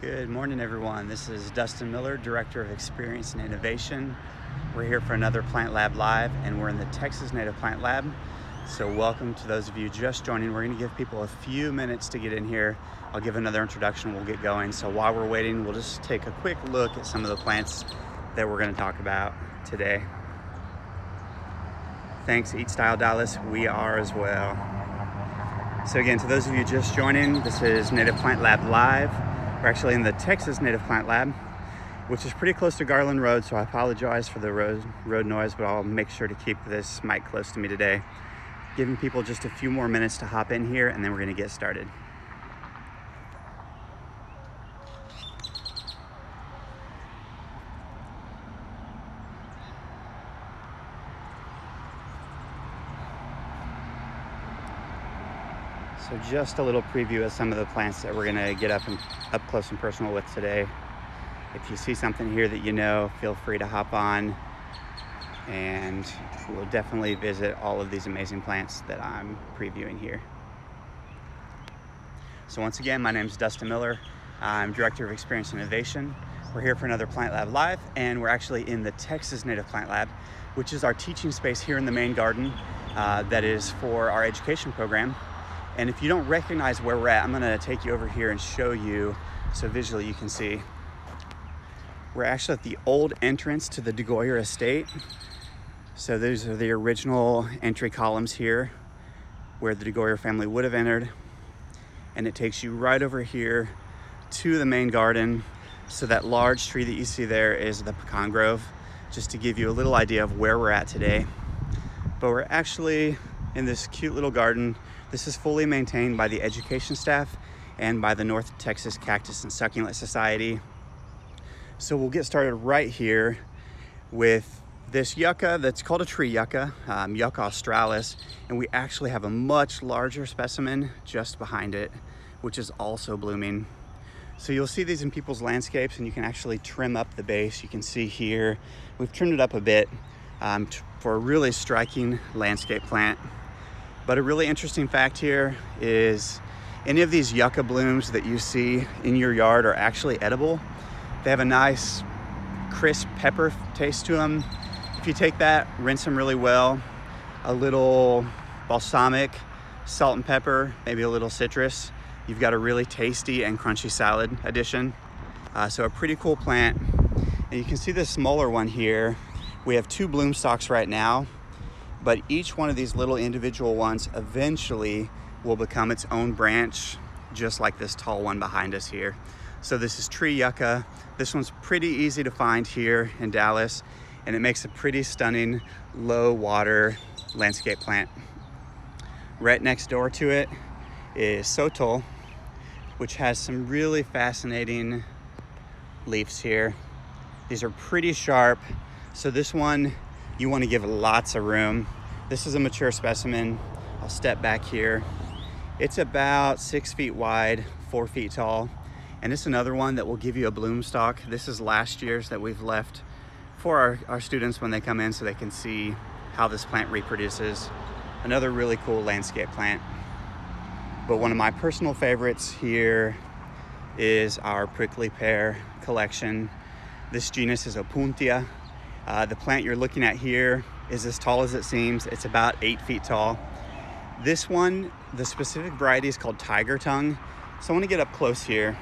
Good morning, everyone. This is Dustin Miller, Director of Experience and Innovation. We're here for another Plant Lab Live, and we're in the Texas Native Plant Lab. So, welcome to those of you just joining. We're going to give people a few minutes to get in here. I'll give another introduction, we'll get going. So, while we're waiting, we'll just take a quick look at some of the plants that we're going to talk about today. Thanks, Eat Style Dallas. We are as well. So again, to those of you just joining, this is Native Plant Lab Live. We're actually in the Texas Native Plant Lab, which is pretty close to Garland Road, so I apologize for the road, road noise, but I'll make sure to keep this mic close to me today. Giving people just a few more minutes to hop in here, and then we're gonna get started. So just a little preview of some of the plants that we're gonna get up and up close and personal with today. If you see something here that you know, feel free to hop on and we'll definitely visit all of these amazing plants that I'm previewing here. So once again, my name is Dustin Miller. I'm Director of Experience Innovation. We're here for another Plant Lab Live, and we're actually in the Texas Native Plant Lab, which is our teaching space here in the main garden uh, that is for our education program and if you don't recognize where we're at, I'm gonna take you over here and show you so visually you can see. We're actually at the old entrance to the DeGolyer estate. So those are the original entry columns here where the DeGolyer family would have entered. And it takes you right over here to the main garden. So that large tree that you see there is the pecan grove, just to give you a little idea of where we're at today. But we're actually in this cute little garden this is fully maintained by the education staff and by the North Texas Cactus and Succulent Society. So we'll get started right here with this yucca that's called a tree yucca, um, Yucca australis, and we actually have a much larger specimen just behind it, which is also blooming. So you'll see these in people's landscapes and you can actually trim up the base. You can see here, we've trimmed it up a bit um, for a really striking landscape plant. But a really interesting fact here is any of these yucca blooms that you see in your yard are actually edible. They have a nice crisp pepper taste to them. If you take that, rinse them really well, a little balsamic, salt and pepper, maybe a little citrus, you've got a really tasty and crunchy salad addition. Uh, so a pretty cool plant. And you can see the smaller one here. We have two bloom stalks right now but each one of these little individual ones eventually will become its own branch, just like this tall one behind us here. So this is tree yucca. This one's pretty easy to find here in Dallas, and it makes a pretty stunning low water landscape plant. Right next door to it is sotol, which has some really fascinating leaves here. These are pretty sharp. So this one you want to give lots of room. This is a mature specimen. I'll step back here. It's about six feet wide, four feet tall. And it's another one that will give you a bloom stalk. This is last year's that we've left for our, our students when they come in so they can see how this plant reproduces. Another really cool landscape plant. But one of my personal favorites here is our prickly pear collection. This genus is Opuntia. Uh, the plant you're looking at here is as tall as it seems. It's about eight feet tall. This one, the specific variety is called tiger tongue. So I want to get up close here.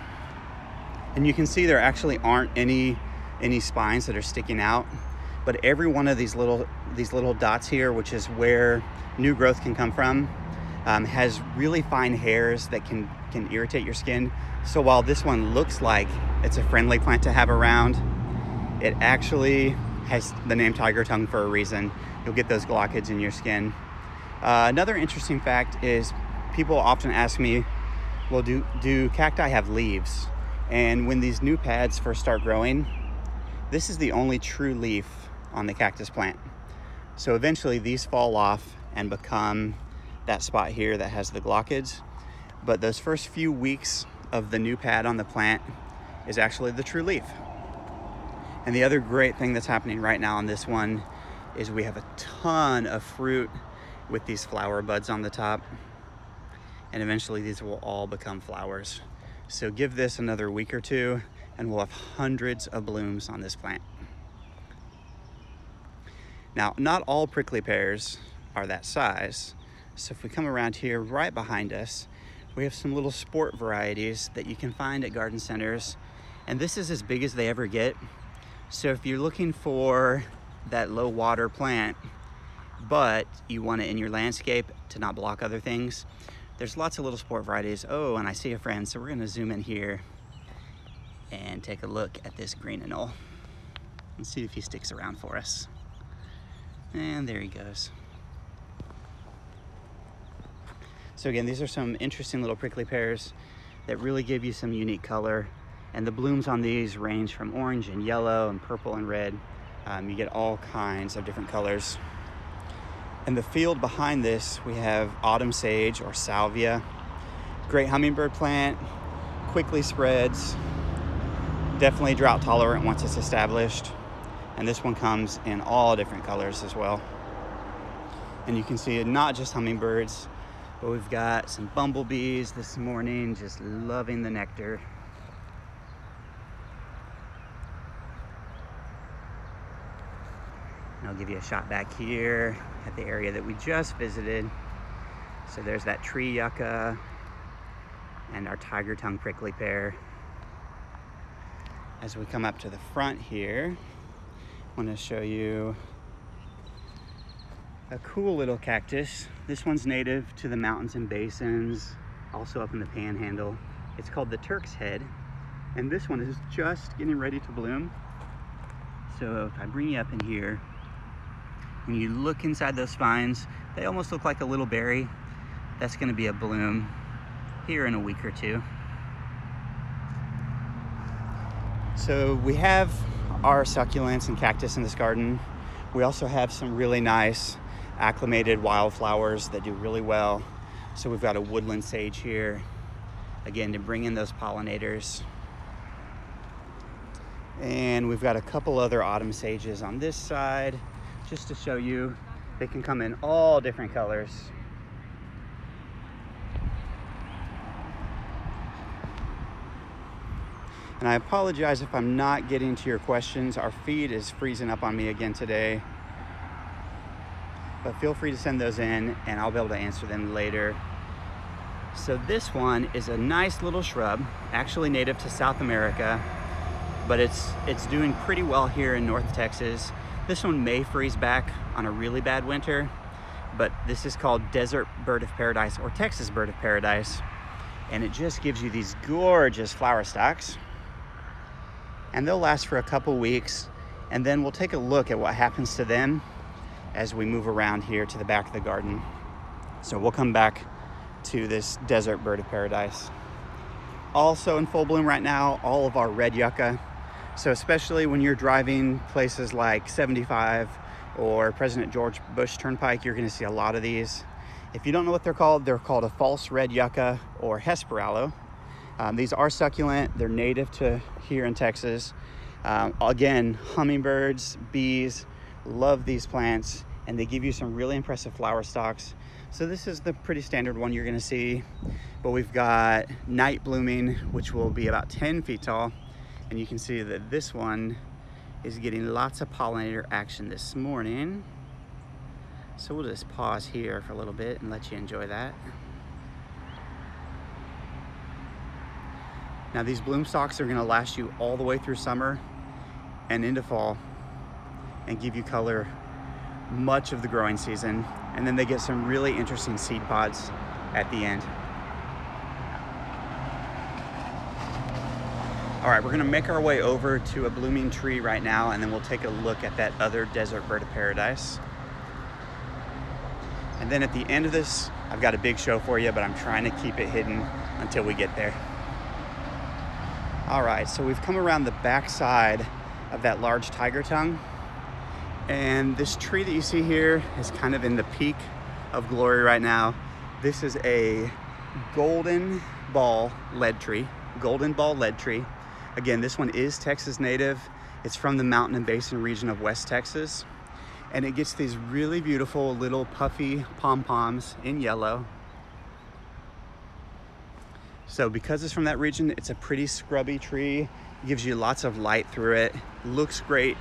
And you can see there actually aren't any, any spines that are sticking out. But every one of these little, these little dots here, which is where new growth can come from, um, has really fine hairs that can, can irritate your skin. So while this one looks like it's a friendly plant to have around, it actually has the name tiger tongue for a reason. You'll get those glochids in your skin. Uh, another interesting fact is people often ask me, well, do, do cacti have leaves? And when these new pads first start growing, this is the only true leaf on the cactus plant. So eventually these fall off and become that spot here that has the glochids. But those first few weeks of the new pad on the plant is actually the true leaf. And the other great thing that's happening right now on this one is we have a ton of fruit with these flower buds on the top. And eventually these will all become flowers. So give this another week or two and we'll have hundreds of blooms on this plant. Now, not all prickly pears are that size. So if we come around here right behind us, we have some little sport varieties that you can find at garden centers. And this is as big as they ever get. So if you're looking for that low water plant, but you want it in your landscape to not block other things, there's lots of little sport varieties. Oh, and I see a friend, so we're gonna zoom in here and take a look at this green anole and see if he sticks around for us. And there he goes. So again, these are some interesting little prickly pears that really give you some unique color. And the blooms on these range from orange and yellow and purple and red. Um, you get all kinds of different colors. In the field behind this, we have autumn sage or salvia. Great hummingbird plant, quickly spreads, definitely drought tolerant once it's established. And this one comes in all different colors as well. And you can see not just hummingbirds, but we've got some bumblebees this morning just loving the nectar. Give you a shot back here at the area that we just visited. So there's that tree yucca and our tiger tongue prickly pear. As we come up to the front here, I want to show you a cool little cactus. This one's native to the mountains and basins, also up in the panhandle. It's called the Turk's Head, and this one is just getting ready to bloom. So if I bring you up in here, when you look inside those spines, they almost look like a little berry. That's gonna be a bloom here in a week or two. So we have our succulents and cactus in this garden. We also have some really nice acclimated wildflowers that do really well. So we've got a woodland sage here, again, to bring in those pollinators. And we've got a couple other autumn sages on this side just to show you they can come in all different colors. And I apologize if I'm not getting to your questions. Our feed is freezing up on me again today. But feel free to send those in and I'll be able to answer them later. So this one is a nice little shrub, actually native to South America, but it's, it's doing pretty well here in North Texas. This one may freeze back on a really bad winter, but this is called Desert Bird of Paradise or Texas Bird of Paradise. And it just gives you these gorgeous flower stalks. And they'll last for a couple weeks. And then we'll take a look at what happens to them as we move around here to the back of the garden. So we'll come back to this Desert Bird of Paradise. Also in full bloom right now, all of our red yucca so especially when you're driving places like 75 or President George Bush Turnpike, you're gonna see a lot of these. If you don't know what they're called, they're called a false red yucca or Hesperaloe. Um, these are succulent, they're native to here in Texas. Um, again, hummingbirds, bees, love these plants and they give you some really impressive flower stalks. So this is the pretty standard one you're gonna see, but we've got night blooming, which will be about 10 feet tall. And you can see that this one is getting lots of pollinator action this morning. So we'll just pause here for a little bit and let you enjoy that. Now these bloom stalks are gonna last you all the way through summer and into fall and give you color much of the growing season. And then they get some really interesting seed pods at the end. All right, we're gonna make our way over to a blooming tree right now and then we'll take a look at that other desert bird of paradise. And then at the end of this, I've got a big show for you, but I'm trying to keep it hidden until we get there. All right, so we've come around the back side of that large tiger tongue. And this tree that you see here is kind of in the peak of glory right now. This is a golden ball lead tree, golden ball lead tree. Again, this one is Texas native. It's from the mountain and basin region of West Texas. And it gets these really beautiful little puffy pom-poms in yellow. So because it's from that region, it's a pretty scrubby tree. gives you lots of light through it. Looks great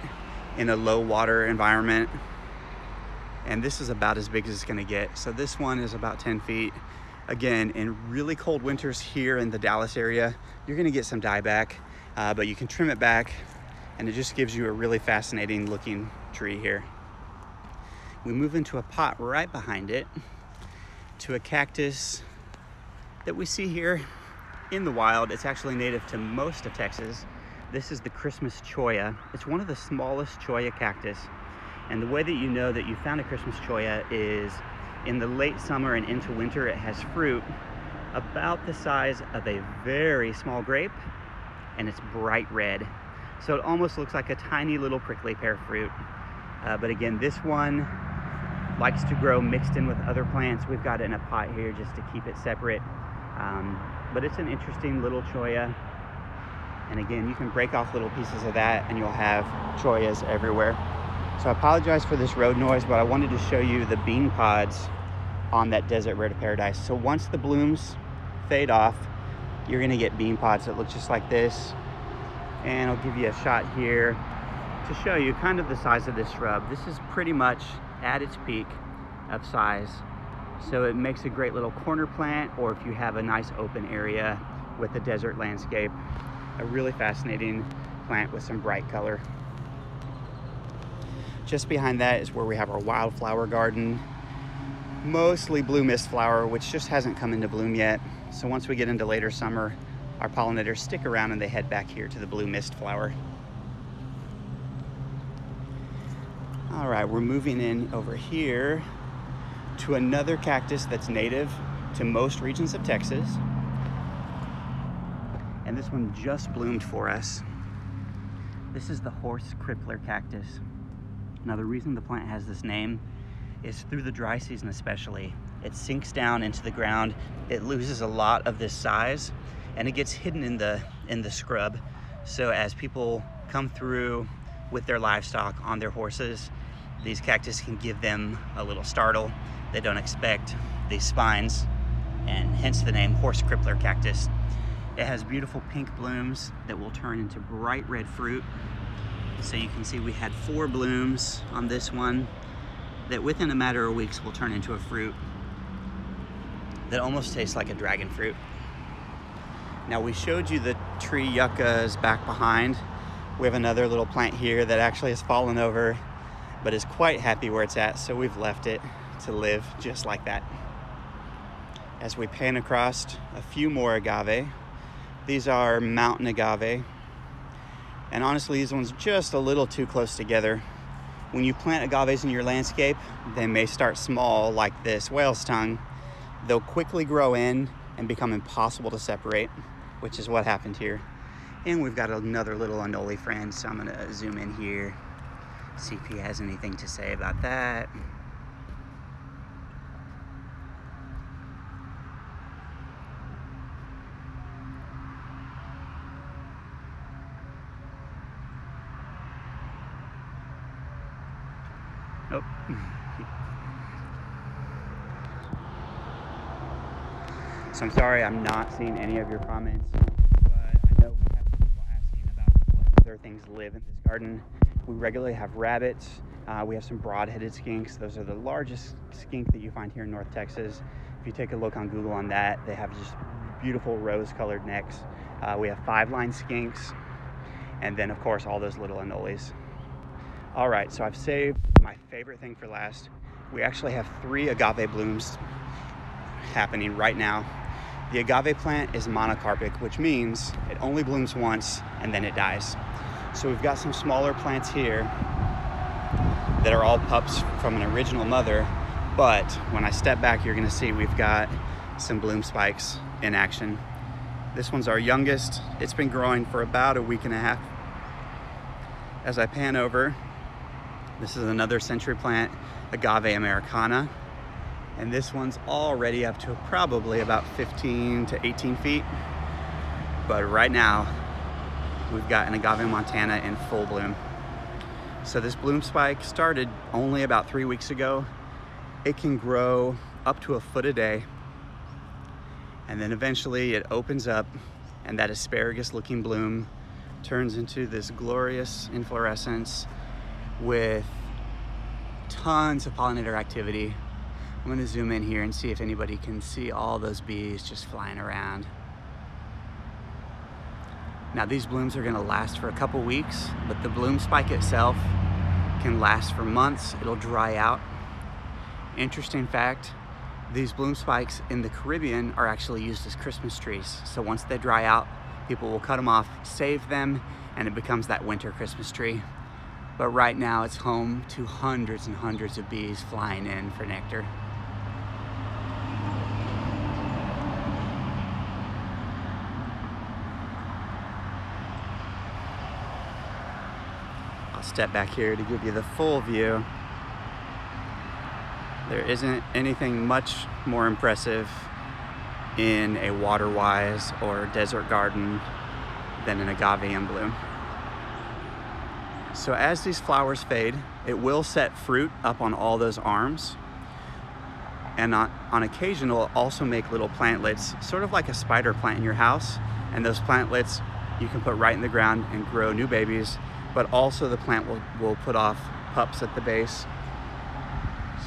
in a low water environment. And this is about as big as it's gonna get. So this one is about 10 feet. Again, in really cold winters here in the Dallas area, you're gonna get some dieback, uh, but you can trim it back and it just gives you a really fascinating looking tree here. We move into a pot right behind it to a cactus that we see here in the wild. It's actually native to most of Texas. This is the Christmas cholla. It's one of the smallest cholla cactus. And the way that you know that you found a Christmas cholla is in the late summer and into winter, it has fruit about the size of a very small grape and it's bright red. So it almost looks like a tiny little prickly pear fruit. Uh, but again, this one likes to grow mixed in with other plants. We've got it in a pot here just to keep it separate. Um, but it's an interesting little cholla. And again, you can break off little pieces of that and you'll have chollas everywhere. So I apologize for this road noise, but I wanted to show you the bean pods on that desert bird of paradise. So once the blooms fade off, you're gonna get bean pods that look just like this. And I'll give you a shot here to show you kind of the size of this shrub. This is pretty much at its peak of size. So it makes a great little corner plant or if you have a nice open area with a desert landscape, a really fascinating plant with some bright color. Just behind that is where we have our wildflower garden, mostly blue mist flower, which just hasn't come into bloom yet. So once we get into later summer, our pollinators stick around and they head back here to the blue mist flower. All right, we're moving in over here to another cactus that's native to most regions of Texas. And this one just bloomed for us. This is the horse crippler cactus. Now the reason the plant has this name is through the dry season especially. It sinks down into the ground, it loses a lot of this size, and it gets hidden in the, in the scrub. So as people come through with their livestock on their horses, these cactus can give them a little startle. They don't expect these spines, and hence the name horse crippler cactus. It has beautiful pink blooms that will turn into bright red fruit. So you can see we had four blooms on this one that within a matter of weeks will turn into a fruit that almost tastes like a dragon fruit. Now we showed you the tree yuccas back behind. We have another little plant here that actually has fallen over but is quite happy where it's at, so we've left it to live just like that. As we pan across a few more agave, these are mountain agave, and honestly, these ones just a little too close together. When you plant agaves in your landscape, they may start small like this whale's tongue. They'll quickly grow in and become impossible to separate, which is what happened here. And we've got another little anole friend, so I'm gonna zoom in here see if he has anything to say about that. Oh. so I'm sorry I'm not seeing any of your comments, but I know we have people asking about what other things live in this garden. We regularly have rabbits. Uh, we have some broad-headed skinks. Those are the largest skink that you find here in North Texas. If you take a look on Google on that, they have just beautiful rose-colored necks. Uh, we have five-line skinks, and then of course all those little anoles. All right, so I've saved my favorite thing for last. We actually have three agave blooms happening right now. The agave plant is monocarpic, which means it only blooms once and then it dies. So we've got some smaller plants here that are all pups from an original mother. But when I step back, you're gonna see we've got some bloom spikes in action. This one's our youngest. It's been growing for about a week and a half. As I pan over, this is another century plant, Agave Americana. And this one's already up to probably about 15 to 18 feet. But right now, we've got an agave montana in full bloom. So this bloom spike started only about three weeks ago. It can grow up to a foot a day. And then eventually it opens up and that asparagus looking bloom turns into this glorious inflorescence with tons of pollinator activity. I'm gonna zoom in here and see if anybody can see all those bees just flying around. Now these blooms are gonna last for a couple weeks, but the bloom spike itself can last for months. It'll dry out. Interesting fact, these bloom spikes in the Caribbean are actually used as Christmas trees. So once they dry out, people will cut them off, save them, and it becomes that winter Christmas tree. But right now it's home to hundreds and hundreds of bees flying in for nectar. Step back here to give you the full view. There isn't anything much more impressive in a water-wise or desert garden than an agave in bloom. So as these flowers fade, it will set fruit up on all those arms. And on, on occasion, it'll also make little plantlets, sort of like a spider plant in your house. And those plantlets you can put right in the ground and grow new babies, but also the plant will, will put off pups at the base.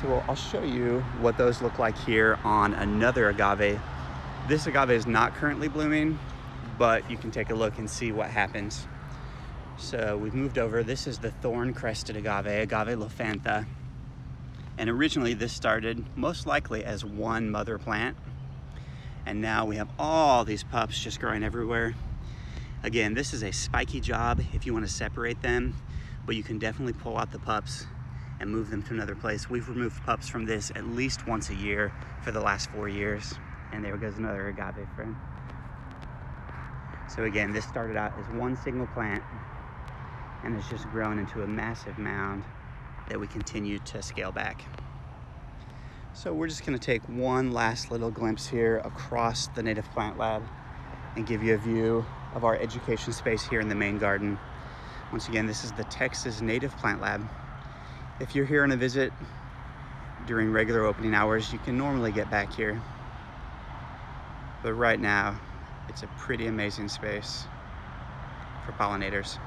So I'll show you what those look like here on another agave. This agave is not currently blooming, but you can take a look and see what happens. So we've moved over. This is the thorn-crested agave, agave lophantha. And originally this started most likely as one mother plant. And now we have all these pups just growing everywhere. Again, this is a spiky job if you want to separate them, but you can definitely pull out the pups and move them to another place. We've removed pups from this at least once a year for the last four years. And there goes another agave friend. So again, this started out as one single plant and has just grown into a massive mound that we continue to scale back. So we're just gonna take one last little glimpse here across the Native Plant Lab and give you a view of our education space here in the main garden. Once again, this is the Texas Native Plant Lab. If you're here on a visit during regular opening hours, you can normally get back here. But right now, it's a pretty amazing space for pollinators.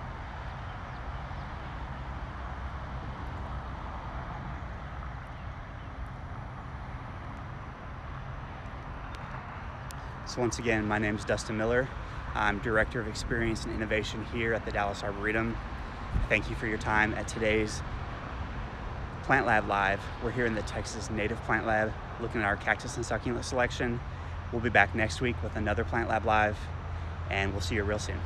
So once again, my name is Dustin Miller. I'm Director of Experience and Innovation here at the Dallas Arboretum. Thank you for your time at today's Plant Lab Live. We're here in the Texas Native Plant Lab looking at our cactus and succulent selection. We'll be back next week with another Plant Lab Live and we'll see you real soon.